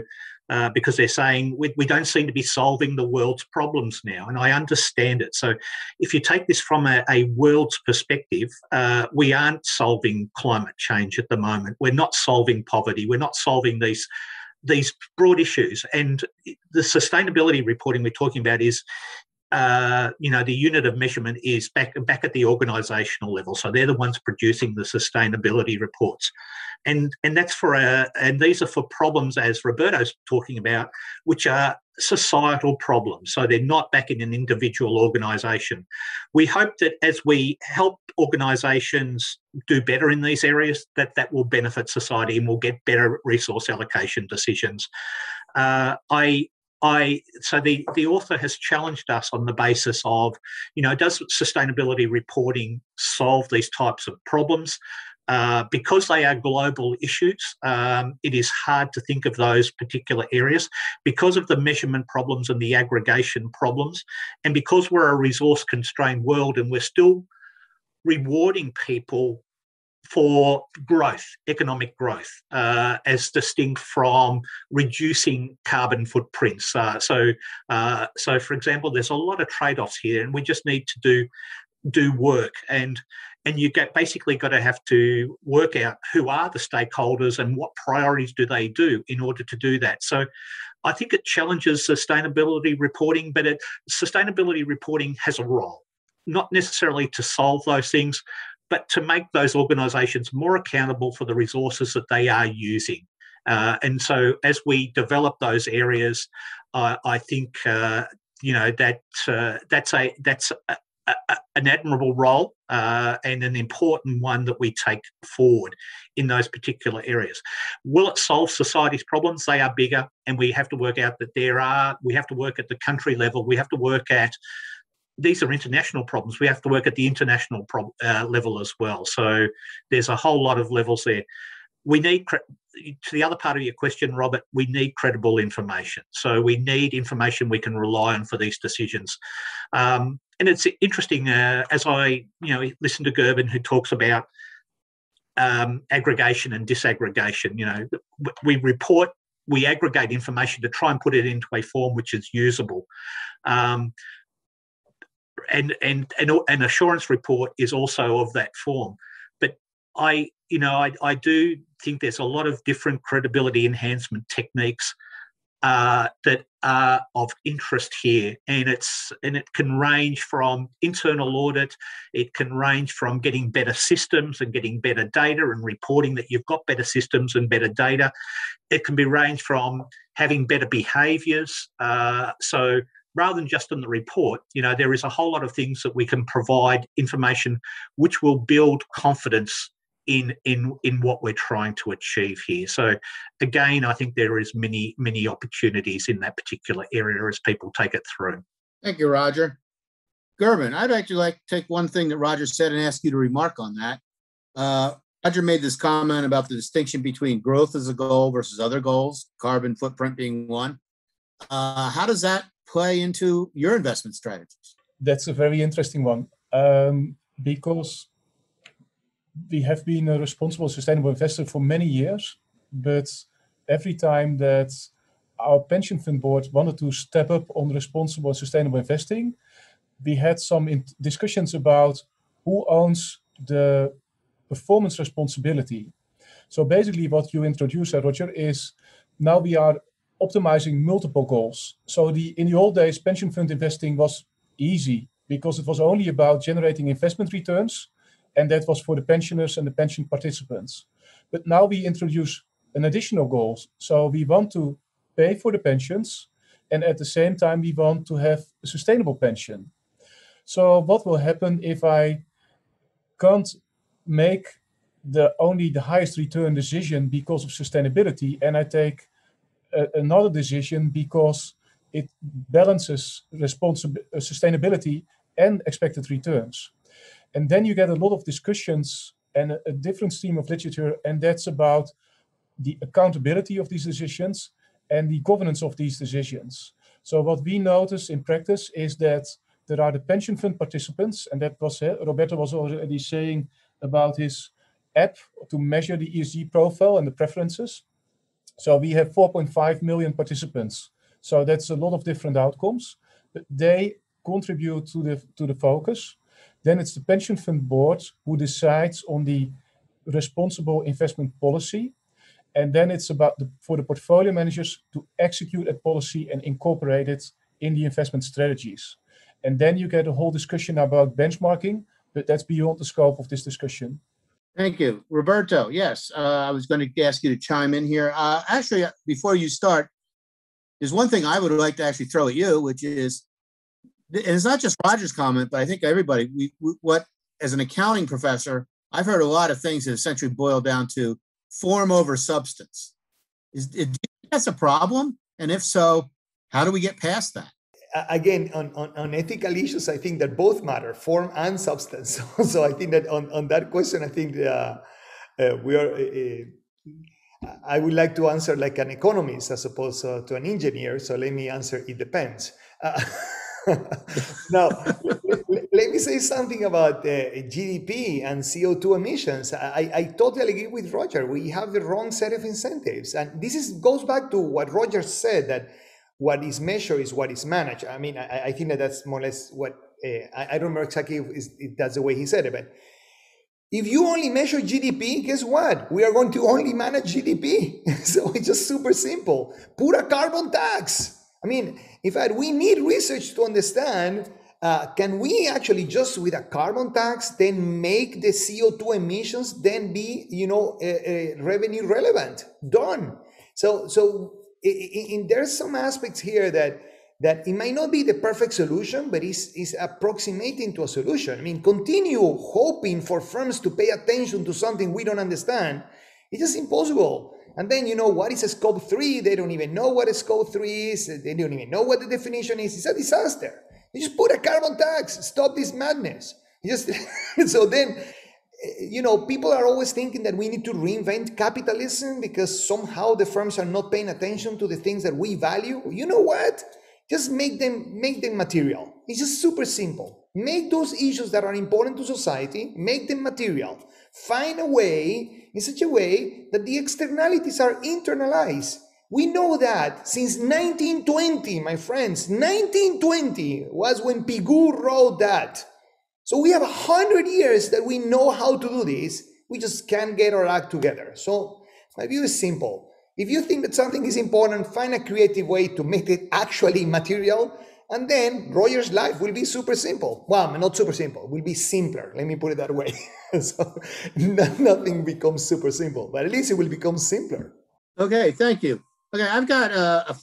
uh, because they're saying we, we don't seem to be solving the world's problems now, and I understand it. So, if you take this from a, a world's perspective, uh, we aren't solving climate change at the moment. We're not solving poverty. We're not solving these these broad issues and the sustainability reporting we're talking about is uh, you know, the unit of measurement is back back at the organisational level. So they're the ones producing the sustainability reports, and and that's for a and these are for problems as Roberto's talking about, which are societal problems. So they're not back in an individual organisation. We hope that as we help organisations do better in these areas, that that will benefit society and we'll get better resource allocation decisions. Uh, I I so the the author has challenged us on the basis of, you know, does sustainability reporting solve these types of problems? Uh, because they are global issues, um, it is hard to think of those particular areas because of the measurement problems and the aggregation problems, and because we're a resource constrained world and we're still rewarding people for growth, economic growth, uh, as distinct from reducing carbon footprints. Uh, so, uh, so for example, there's a lot of trade-offs here, and we just need to do do work and and you get basically got to have to work out who are the stakeholders and what priorities do they do in order to do that. So, I think it challenges sustainability reporting, but it, sustainability reporting has a role not necessarily to solve those things, but to make those organisations more accountable for the resources that they are using. Uh, and so, as we develop those areas, uh, I think uh, you know that uh, that's a that's a, a, an admirable role uh, and an important one that we take forward in those particular areas. Will it solve society's problems? They are bigger, and we have to work out that there are. We have to work at the country level. We have to work at these are international problems. We have to work at the international prob- uh, level as well. So there's a whole lot of levels there. We need, cre- to the other part of your question, Robert, we need credible information. So we need information we can rely on for these decisions. Um, and it's interesting uh, as I, you know, listen to Gerben who talks about um, aggregation and disaggregation. You know, we report, we aggregate information to try and put it into a form which is usable. Um, and and and an assurance report is also of that form. But I, you know, I, I do think there's a lot of different credibility enhancement techniques uh, that are of interest here, and it's and it can range from internal audit, it can range from getting better systems and getting better data and reporting that you've got better systems and better data. It can be ranged from having better behaviours. Uh, so rather than just in the report, you know, there is a whole lot of things that we can provide information which will build confidence in in in what we're trying to achieve here. So again, I think there is many many opportunities in that particular area as people take it through. Thank you, Roger. Gerben, I'd actually like to take one thing that Roger said and ask you to remark on that. Uh, Roger made this comment about the distinction between growth as a goal versus other goals, carbon footprint being one. Uh, how does that play into your investment strategies? That's a very interesting one um, because we have been a responsible, sustainable investor for many years, but every time that our pension fund board wanted to step up on responsible, sustainable investing, we had some discussions about who owns the performance responsibility. So basically, what you introduced, Roger, is now we are optimizing multiple goals. So the in the old days, pension fund investing was easy because it was only about generating investment returns, and that was for the pensioners and the pension participants. But now we introduce an additional goal. So we want to pay for the pensions, and at the same time we want to have a sustainable pension. So what will happen if I can't make the only the highest return decision because of sustainability, and I take another decision because it balances responsibility, uh, sustainability and expected returns. And then you get a lot of discussions and a, a different stream of literature, and that's about the accountability of these decisions and the governance of these decisions. So what we notice in practice is that there are the pension fund participants, and that was uh, Roberto was already saying about his app to measure the ESG profile and the preferences. So we have 4.5 million participants. So that's a lot of different outcomes. But they contribute to the to the focus. Then it's the pension fund board who decides on the responsible investment policy. And then it's about the, for the portfolio managers to execute that policy and incorporate it in the investment strategies. And then you get a whole discussion about benchmarking, but that's beyond the scope of this discussion. Thank you. Roberto, yes, uh, I was going to ask you to chime in here. Uh, actually, before you start, there's one thing I would like to actually throw at you, which is, and it's not just Roger's comment, but I think everybody, we, we what, as an accounting professor, I've heard a lot of things that essentially boil down to form over substance. Is, is that's a problem? And if so, how do we get past that? Again on, on, on, ethical issues i think that both matter form and substance. So i think that on, on that question i think uh, uh, we are uh, i would like to answer like an economist as opposed uh, to an engineer. So let me answer it depends. Uh, now let, let, me say something about uh, gdp and co2 emissions. I, I totally agree with roger. We have the wrong set of incentives. And this is goes back to what roger said that what is measured is what is managed. I mean, I, I think that that's more or less what uh, I, I, don't remember exactly if, if, that's the way he said it, but if you only measure GDP, guess what? We are going to only manage GDP. so it's just super simple. Put a carbon tax. I mean, in fact, we need research to understand uh, can we actually just with a carbon tax then make the CO2 emissions then be, you know, uh, revenue relevant? Done. So, so in, there's some aspects here that that it might not be the perfect solution, but is is approximating to a solution. I mean, continue hoping for firms to pay attention to something we don't understand. It's just impossible. And then you know what is a scope three? They don't even know what a scope three is. They don't even know what the definition is. It's a disaster. You just put a carbon tax. Stop this madness. You just so then you know, people are always thinking that we need to reinvent capitalism because somehow the firms are not paying attention to the things that we value. You know what? Just make them make them material. It's just super simple. Make those issues that are important to society, make them material. Find a way in such a way that the externalities are internalized. We know that since 1920, my friends, 1920 was when Pigou wrote that. So we have a hundred years that we know how to do this. We just can't get our act together. So my view is simple. If you think that something is important, find a creative way to make it actually material, and then Roger's life will be super simple. Well, not super simple, will be simpler. Let me put it that way. so nothing becomes super simple, but at least it will become simpler. Okay, thank you. Okay, I've got uh, a,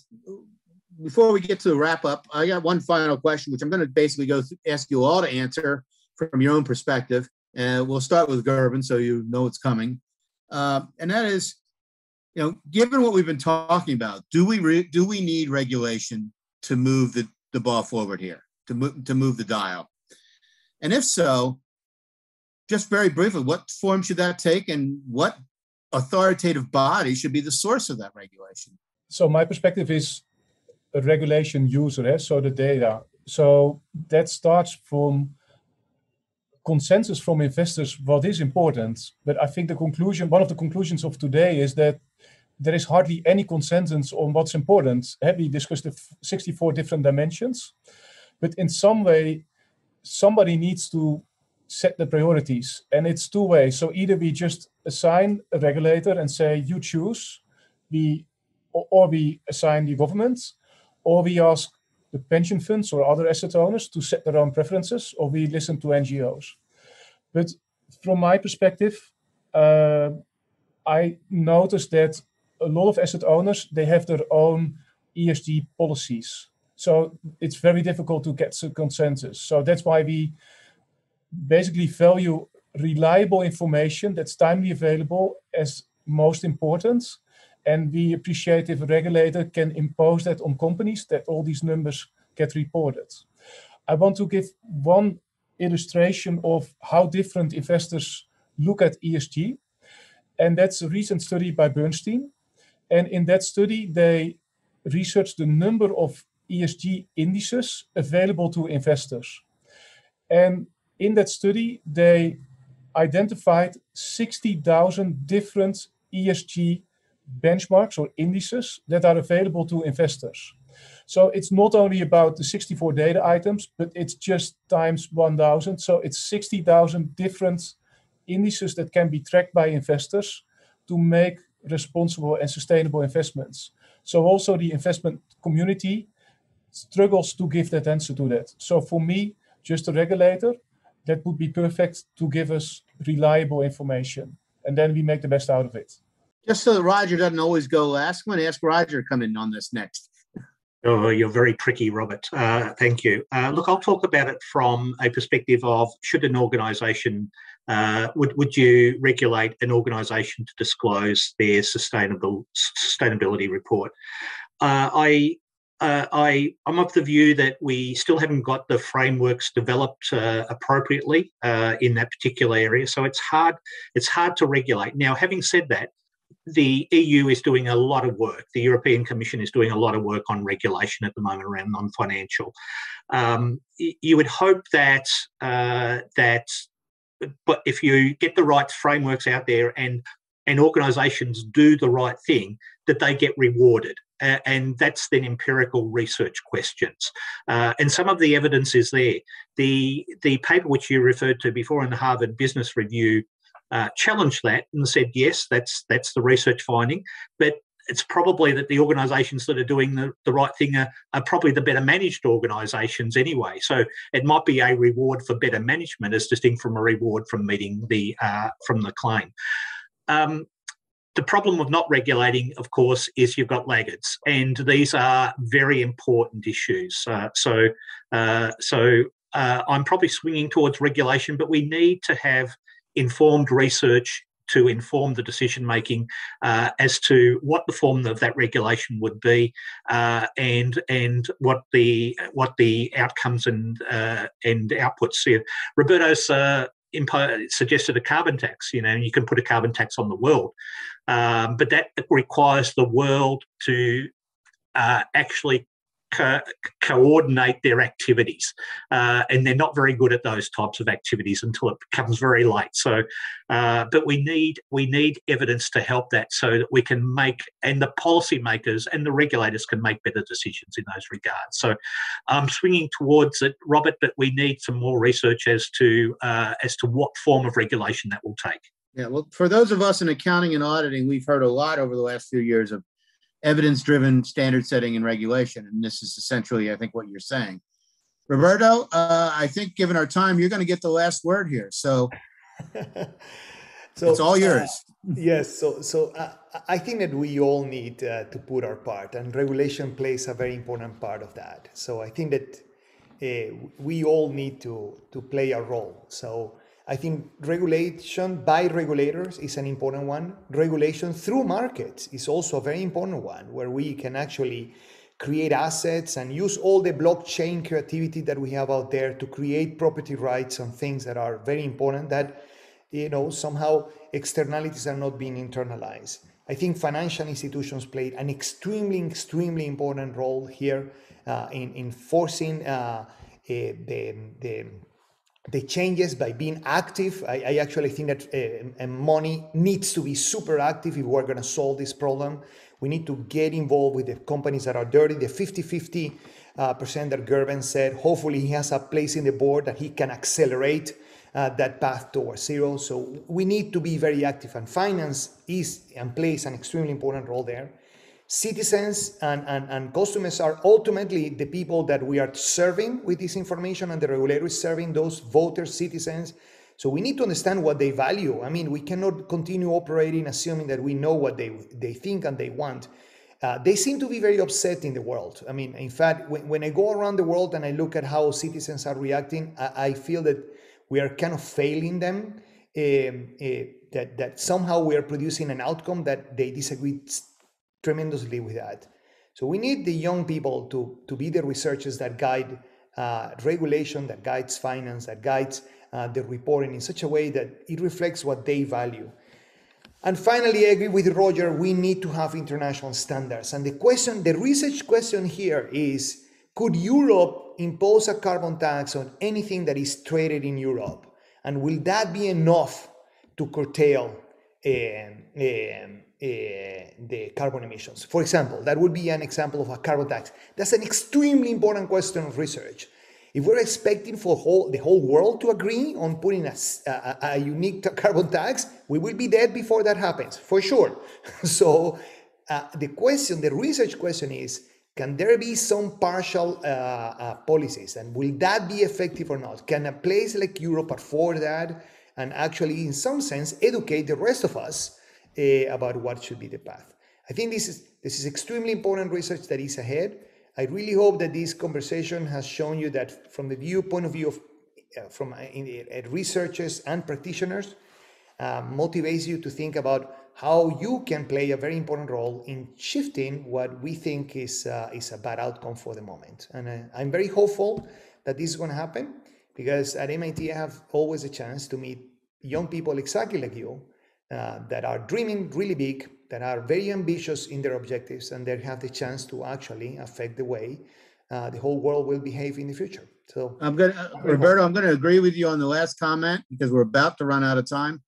before we get to the wrap up, I got one final question, which I'm going to basically go ask you all to answer from your own perspective. And we'll start with Gerben so you know what's coming. Uh, and that is, you know, given what we've been talking about, do we re- do we need regulation to move the, the ball forward here, to move to move the dial? And if so, just very briefly, what form should that take, and what authoritative body should be the source of that regulation? So my perspective is a regulation user, eh? so the data. So that starts from consensus from investors what is important. But I think the conclusion, one of the conclusions of today is that there is hardly any consensus on what's important. Have we discussed the 64 different dimensions, but in some way, somebody needs to set the priorities, and it's two ways. So either we just assign a regulator and say you choose, we or, or we assign the government, or we ask the pension funds or other asset owners to set their own preferences, or we listen to NGOs. But from my perspective, uh, I noticed that a lot of asset owners they have their own ESG policies. So it's very difficult to get a consensus. So that's why we basically value reliable information that's timely available as most important. And we appreciate if a regulator can impose that on companies that all these numbers get reported. I want to give one illustration of how different investors look at ESG. And that's a recent study by Bernstein. And in that study, they researched the number of ESG indices available to investors. And in that study, they identified 60,000 different ESG benchmarks or indices that are available to investors. So it's not only about the 64 data items, but it's just times 1,000. So it's 60,000 different indices that can be tracked by investors to make responsible and sustainable investments. So also the investment community struggles to give that answer to that. So for me, just a regulator, that would be perfect to give us reliable information. And then we make the best out of it. Just so that Roger doesn't always go last, I'm going to ask Roger to come in on this next. Oh, you're very tricky, Robert. Uh, thank you. Uh, look, I'll talk about it from a perspective of should an organisation uh, would would you regulate an organisation to disclose their sustainable sustainability report? Uh, I uh, I, am of the view that we still haven't got the frameworks developed uh, appropriately uh, in that particular area. So it's hard. It's hard to regulate. Now, having said that, the EU is doing a lot of work. The European Commission is doing a lot of work on regulation at the moment around non-financial. Um, you would hope that uh, that, but if you get the right frameworks out there and and organisations do the right thing, that they get rewarded uh, and that's then empirical research questions. Uh, and some of the evidence is there. The the paper which you referred to before in the Harvard Business Review uh, challenged that and said yes, that's that's the research finding, but it's probably that the organisations that are doing the, the right thing are, are probably the better managed organisations anyway. So it might be a reward for better management as distinct from a reward from meeting the uh, from the claim. Um, the problem of not regulating, of course, is you've got laggards, and these are very important issues. Uh, so, uh, so uh, I'm probably swinging towards regulation, but we need to have informed research to inform the decision making uh, as to what the form of that regulation would be uh, and and what the what the outcomes and uh, and outputs. Here. Roberto's uh, suggested a carbon tax, you know, you can put a carbon tax on the world. Um, but that requires the world to uh, actually co- coordinate their activities, uh, and they're not very good at those types of activities until it becomes very late. So, uh, but we need we need evidence to help that, so that we can make and the policymakers and the regulators can make better decisions in those regards. So, I'm swinging towards it, Robert, but we need some more research as to uh, as to what form of regulation that will take. Yeah, well, for those of us in accounting and auditing, we've heard a lot over the last few years of evidence driven standard setting and regulation. And this is essentially, I think, what you're saying. Roberto, uh, I think given our time, you're going to get the last word here. So, so it's all yours. Uh, yes. So, so uh, I think that we all need uh, to put our part, and regulation plays a very important part of that. So, I think that uh, we all need to to play a role. So, I think regulation by regulators is an important one. Regulation through markets is also a very important one, where we can actually create assets and use all the blockchain creativity that we have out there to create property rights and things that are very important that you know somehow externalities are not being internalized i think financial institutions played an extremely extremely important role here uh, in, in forcing uh, eh, the, the the changes by being active. I, I actually think that uh, money needs to be super active if we're going to solve this problem. We need to get involved with the companies that are dirty, the 50 50 uh, percent that Gerben said. Hopefully, he has a place in the board that he can accelerate uh, that path towards zero. So, we need to be very active, and finance is and plays an extremely important role there. Citizens and, and, and customers are ultimately the people that we are serving with this information and the regulator is serving those voters, citizens. So we need to understand what they value. I mean, we cannot continue operating assuming that we know what they, they think and they want. Uh, they seem to be very upset in the world. I mean, in fact, when, when I go around the world and I look at how citizens are reacting, I, I feel that we are kind of failing them. Um, uh, that that somehow we are producing an outcome that they disagree tremendously with that. So we need the young people to, to be the researchers that guide uh, regulation, that guides finance, that guides uh, the reporting in such a way that it reflects what they value. And finally, I agree with Roger, we need to have international standards. And the question, the research question here is, could Europe impose a carbon tax on anything that is traded in Europe? And will that be enough to curtail um, um, the carbon emissions. For example, that would be an example of a carbon tax. That's an extremely important question of research. If we're expecting for whole, the whole world to agree on putting a, a, a, unique carbon tax, we will be dead before that happens, for sure. so uh, the question, the research question is, can there be some partial uh, uh, policies and will that be effective or not? Can a place like Europe afford that and actually, in some sense, educate the rest of us uh, about what should be the path. I think this is this is extremely important research that is ahead. I really hope that this conversation has shown you that from the viewpoint of view of uh, from uh, uh, researchers and practitioners, uh, motivates you to think about how you can play a very important role in shifting what we think is uh, is a bad outcome for the moment. And uh, I'm very hopeful that this is going to happen because at MIT I have always a chance to meet young people exactly like you uh, that are dreaming really big, that are very ambitious in their objectives, and they have the chance to actually affect the way uh, the whole world will behave in the future. So I'm gonna, uh, Roberto, I'm gonna agree with you on the last comment because we're about to run out of time.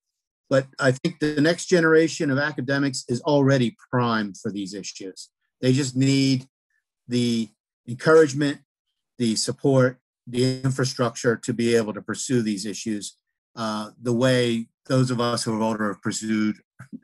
But I think the next generation of academics is already primed for these issues. They just need the encouragement, the support, the infrastructure to be able to pursue these issues uh, the way those of us who are older have pursued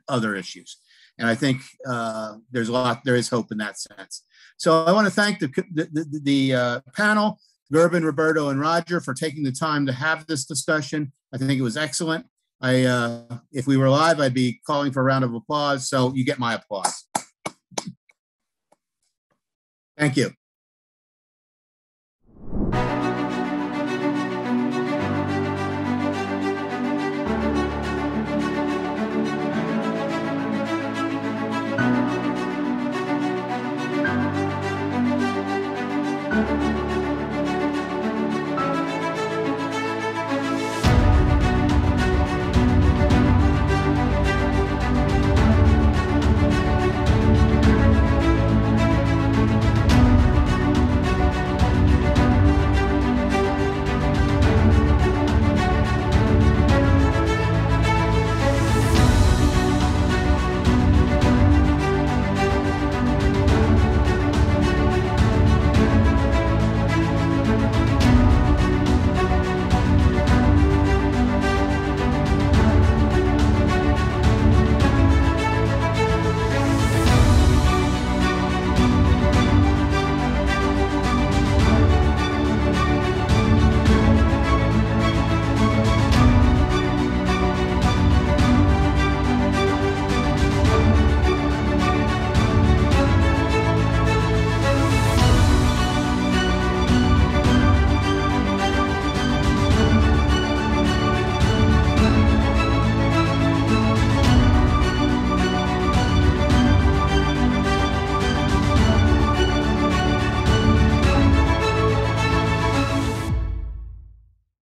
other issues. And I think uh, there's a lot, there is hope in that sense. So I want to thank the, the, the, uh, panel, Gerben, Roberto, and Roger for taking the time to have this discussion. I think it was excellent. I, uh, if we were live, I'd be calling for a round of applause. So you get my applause. Thank you.